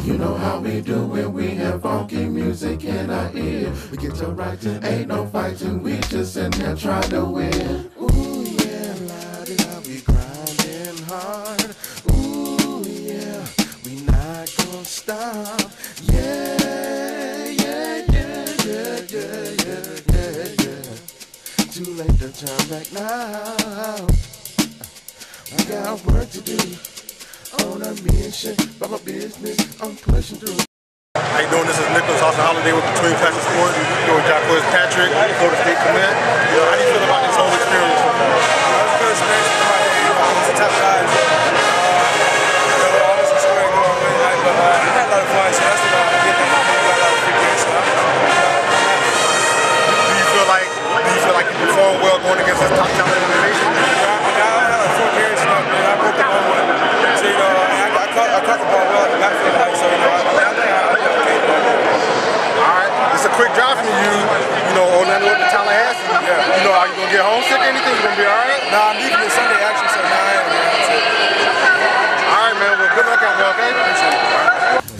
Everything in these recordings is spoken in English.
You know how we do when we have funky music in our ear. We get to writing, ain't no fighting, we just in there trying to win. Ooh yeah, la di we grinding hard. Ooh yeah, we not gonna stop. Yeah, yeah, yeah, yeah, yeah, yeah, yeah, yeah. Too late to turn back now. I got work to do on a mission, but my business I'm pushing through. How you doing? This is Nicholas Austin-Holliday with Between Classes Sports. Here with Jacques Patrick, Florida State commit. You know, how do you feel about this whole experience so far? It was a good experience for my day. You it's a tough guys. A quick drive from you. You know, Orlando with the Tallahassee. Yeah. You know, are you gonna get homesick or anything? You gonna be all right? Nah, I'm leaving this Sunday, actually, so now I am, man. All right, man. Well, good luck out there, okay?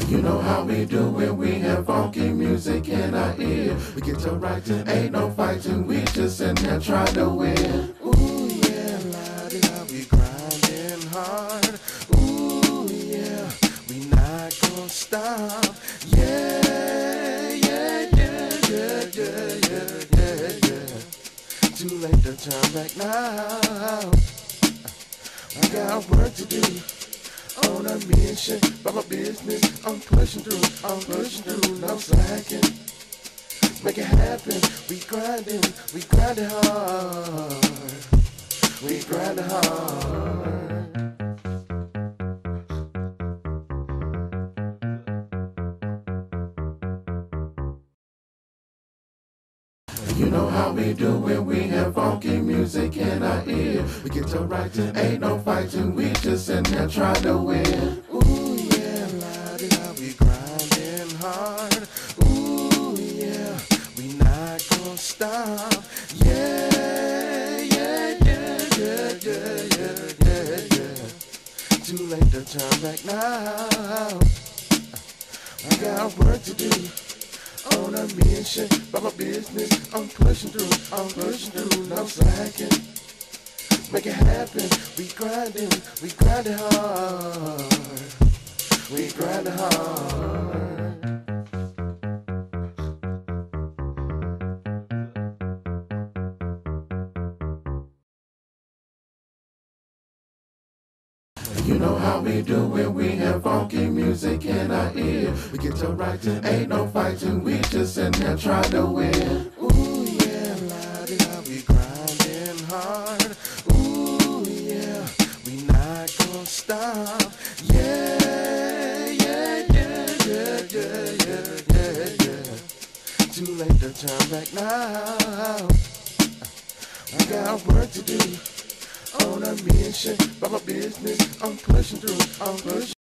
You know how we do when we have funky music in our ear. We get to writing, ain't no fighting, we just in there trying to win. Ooh yeah, la di da, we grinding hard. Ooh yeah, we not gonna stop. Too late to turn back now. I got work to do on a mission, but my business I'm pushing through, I'm pushing through, no slacking. Make it happen, we grinding, we grinding hard, we grinding hard. You know how we do when we have funky music in our ear. We get to writing, ain't no fighting, we just in there trying to win. Ooh yeah, la di da, we grinding hard. Ooh yeah, we not gonna stop. Yeah, yeah, yeah, yeah, yeah, yeah, yeah, yeah. Too late to turn back now. I got work to do on a mission, but my business I'm pushing through, I'm pushing through, no slacking. Make it happen, we grinding, we grinding hard, we grinding hard. You know how we do when we have funky music in our ear. We get to writing, ain't no fighting, we just in there trying to win. Ooh yeah, la di we grinding hard. Ooh yeah, we not gonna stop. Yeah, yeah, yeah, yeah, yeah, yeah, yeah, yeah. Too late to turn back now. I got work to do on a mission, but my business I'm pushing through, I'm pushing.